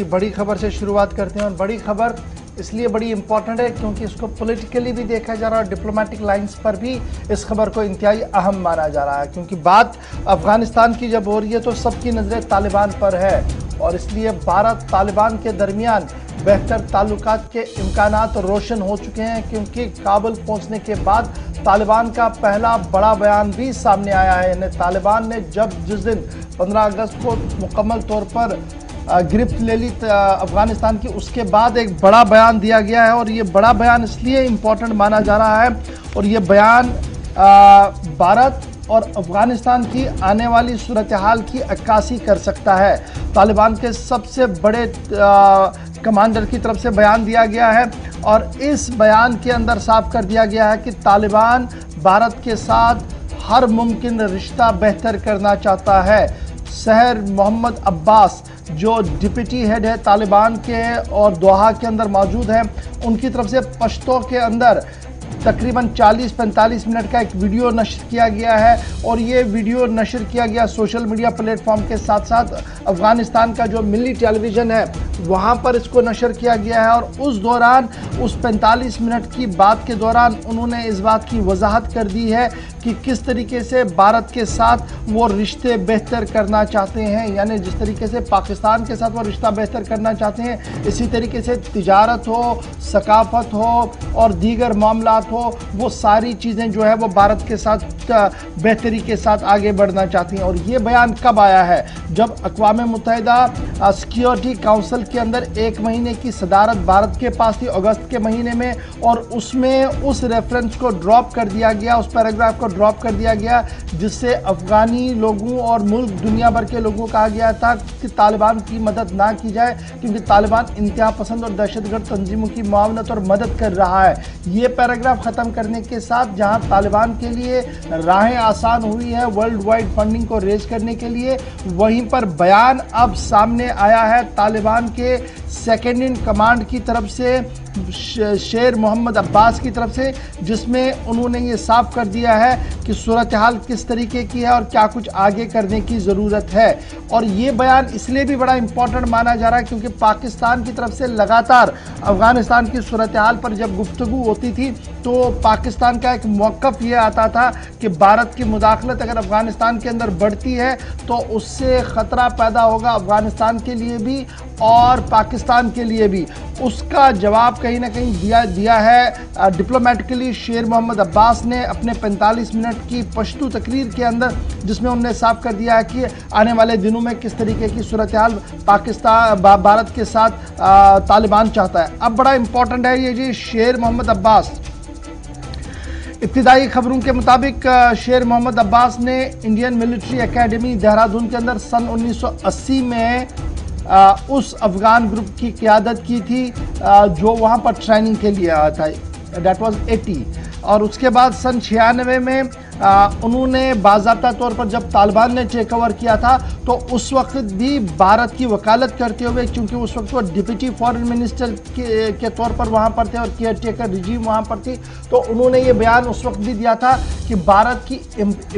बड़ी खबर से शुरुआत करते हैं और बड़ी खबर इसलिए बड़ी इंपॉर्टेंट है क्योंकि इसको पॉलिटिकली भी देखा जा रहा है डिप्लोमेटिक लाइंस पर भी इस खबर को इंतहाई अहम माना जा रहा है। क्योंकि बात अफ़गानिस्तान की जब हो रही है तो सबकी नज़रें तालिबान पर है और इसलिए भारत तालिबान के दरमियान बेहतर ताल्लुक के इम्कान रोशन हो चुके हैं क्योंकि काबुल पहुँचने के बाद तालिबान का पहला बड़ा बयान भी सामने आया है। यानी तालिबान ने जब जिस दिन 15 अगस्त को मुकम्मल तौर पर गिरफ्त ले ली अफ़गानिस्तान की। उसके बाद एक बड़ा बयान दिया गया है और ये बड़ा बयान इसलिए इम्पोर्टेंट माना जा रहा है और ये बयान भारत और अफ़गानिस्तान की आने वाली सूरत हाल की अक्कासी कर सकता है। तालिबान के सबसे बड़े कमांडर की तरफ़ से बयान दिया गया है और इस बयान के अंदर साफ़ कर दिया गया है कि तालिबान भारत के साथ हर मुमकिन रिश्ता बेहतर करना चाहता है। शहर मोहम्मद अब्बास जो डिप्टी हेड है तालिबान के और दोहा के अंदर मौजूद हैं, उनकी तरफ़ से पश्तों के अंदर तकरीबन 40-45 मिनट का एक वीडियो नशर किया गया है और ये वीडियो नशर किया गया सोशल मीडिया प्लेटफॉर्म के साथ साथ अफ़गानिस्तान का जो मिली टेलीविज़न है वहाँ पर इसको नशर किया गया है और उस दौरान, उस 45 मिनट की बात के दौरान उन्होंने इस बात की वजाहत कर दी है कि किस तरीके से भारत के साथ वो रिश्ते बेहतर करना चाहते हैं, यानी जिस तरीके से पाकिस्तान के साथ वो रिश्ता बेहतर करना चाहते हैं, इसी तरीके से तिजारत हो, सकाफत हो और दीगर मामला हो, वो सारी चीज़ें जो है वो भारत के साथ बेहतरी के साथ आगे बढ़ना चाहती हैं। और ये बयान कब आया है? जब अकवा मुतहदा सिक्योरिटी काउंसिल के अंदर एक महीने की सदारत भारत के पास थी अगस्त के महीने में और उसमें उस रेफरेंस को ड्रॉप कर दिया गया, उस पैराग्राफ को ड्रॉप कर दिया गया, जिससे अफगानी लोगों और मुल्क दुनिया भर के लोगों को कहा गया था कि तालिबान की मदद ना की जाए, क्योंकि तालिबान इंतहा पसंद और दहशतगर्द तंजीमों की मावनत और मदद कर रहा है। ये पैराग्राफ ख़त्म करने के साथ जहाँ तालिबान के लिए राहें आसान हुई है वर्ल्ड वाइड फंडिंग को रेज करने के लिए, वहीं पर बयान अब सामने आया है। तालिबान के सेकेंड इन कमांड की तरफ़ से शेर मोहम्मद अब्बास की तरफ़ से, जिसमें उन्होंने ये साफ़ कर दिया है कि सूरत हाल किस तरीके की है और क्या कुछ आगे करने की ज़रूरत है। और ये बयान इसलिए भी बड़ा इंपॉर्टेंट माना जा रहा है क्योंकि पाकिस्तान की तरफ़ से लगातार अफ़गानिस्तान की सूरत हाल पर जब गुफ्तु होती थी तो पाकिस्तान का एक मौक़ ये आता था कि भारत की मुदाखलत अगर अफ़गानिस्तान के अंदर बढ़ती है तो उससे ख़तरा पैदा होगा अफ़गानिस्तान के लिए भी और पाकिस्तान के लिए भी। उसका जवाब कहीं ना कहीं दिया दिया है। डिप्लोमेटिकली शेर मोहम्मद अब्बास ने अपने 45 मिनट की पश्तू तकरीर के अंदर, जिसमें उन्होंने साफ़ कर दिया है कि आने वाले दिनों में किस तरीके की सूरत हाल पाकिस्तान भारत के साथ तालिबान चाहता है। अब बड़ा इंपॉर्टेंट है ये जी, शेर मोहम्मद अब्बास। इब्तदाई खबरों के मुताबिक शेर मोहम्मद अब्बास ने इंडियन मिलिट्री एकेडमी देहरादून के अंदर सन 1980 में उस अफगान ग्रुप की क्यादत की थी आ, जो वहाँ पर ट्रेनिंग के लिए आया था। डेट वॉज़ एटी और उसके बाद सन छियानवे में उन्होंने बाबा तौर पर जब तालिबान ने टेक ओवर किया था तो उस वक्त भी भारत की वकालत करते हुए क्योंकि उस वक्त वो डिप्टी फॉरेन मिनिस्टर के, के तौर पर वहाँ पर थे और केयर टेकर रिजीम वहाँ पर थी तो उन्होंने ये बयान उस वक्त भी दिया था कि भारत की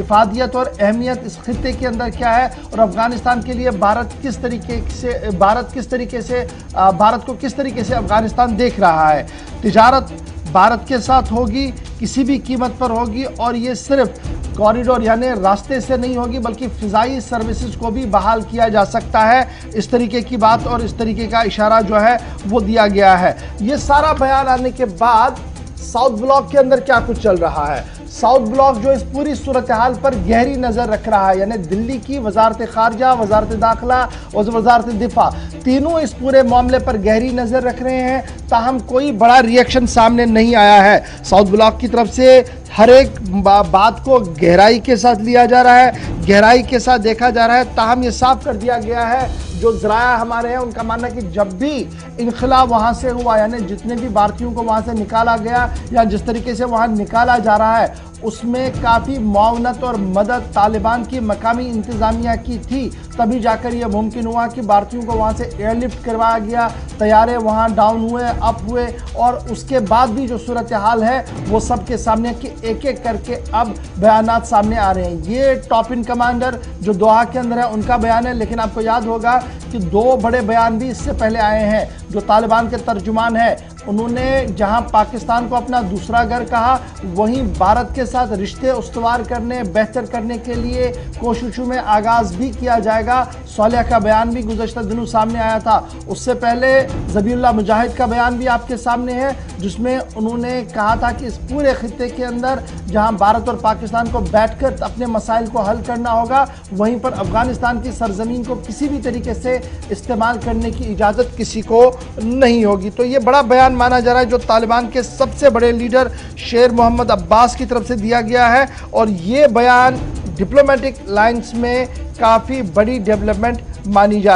इफादियत और अहमियत इस खत्े के अंदर क्या है और अफ़गानिस्तान के लिए भारत किस तरीके से भारत किस तरीके से भारत को किस तरीके से अफ़गानिस्तान देख रहा है। तजारत भारत के साथ होगी किसी भी कीमत पर होगी और ये सिर्फ़ कॉरिडोर यानी रास्ते से नहीं होगी, बल्कि फ़िज़ाई सर्विसेज़ को भी बहाल किया जा सकता है। इस तरीके की बात और इस तरीके का इशारा जो है, वो दिया गया है। ये सारा बयान आने के बाद साउथ ब्लॉक के अंदर क्या कुछ चल रहा है? साउथ ब्लॉक जो इस पूरी सूरत हाल पर गहरी नज़र रख रहा है यानी दिल्ली की वजारत खारजा वजारत दाखिला और वजारत दिफा तीनों इस पूरे मामले पर गहरी नज़र रख रहे हैं ताहम कोई बड़ा रिएक्शन सामने नहीं आया है। साउथ ब्लॉक की तरफ़ से हर एक बा, बात को गहराई के साथ लिया जा रहा है गहराई के साथ देखा जा रहा है ताहम ये साफ़ कर दिया गया है जो ज़राया हमारे हैं उनका मानना कि जब भी इनखला वहाँ से हुआ यानी जितने भी भारतीयों को वहाँ से निकाला गया या जिस तरीके से वहाँ निकाला जा रहा है उसमें काफ़ी मावनत और मदद तालिबान की मकामी इंतज़ामिया की थी। तभी जाकर यह मुमकिन हुआ कि भारतीयों को वहाँ से एयरलिफ्ट करवाया गया। तैयारे वहाँ डाउन हुए, अप हुए और उसके बाद भी जो सूरत हाल है, वो सबके सामने कि एक एक करके अब बयान सामने आ रहे हैं। ये टॉप इन कमांडर जो दोहा के अंदर है, उनका बयान है, लेकिन आपको याद होगा कि दो बड़े बयान भी इससे पहले आए हैं। जो तालिबान के तर्जुमान है, उन्होंने जहाँ पाकिस्तान को अपना दूसरा घर कहा, वहीं भारत के साथ रिश्ते उसवार करने, बेहतर करने के लिए कोशिशों में आगाज़ भी किया जाएगा। सोलिया का बयान भी गुजशत दिनों सामने आया था। उससे पहले जबील्ला मुजाहिद का बयान भी आपके सामने है, जिसमें उन्होंने कहा था कि इस पूरे खत्े के अंदर, जहाँ भारत और पाकिस्तान को बैठकर अपने मसाइल को हल करना होगा, वहीं पर अफ़गानिस्तान की सरजमीन को किसी भी तरीके से इस्तेमाल करने की इजाज़त किसी को नहीं होगी। तो ये बड़ा बयान माना जा रहा है जो तालिबान के सबसे बड़े लीडर शेर मोहम्मद अब्बास की तरफ़ से दिया गया है और ये बयान डिप्लोमेटिक लाइन्स में काफ़ी बड़ी डेवलपमेंट मानी जा रही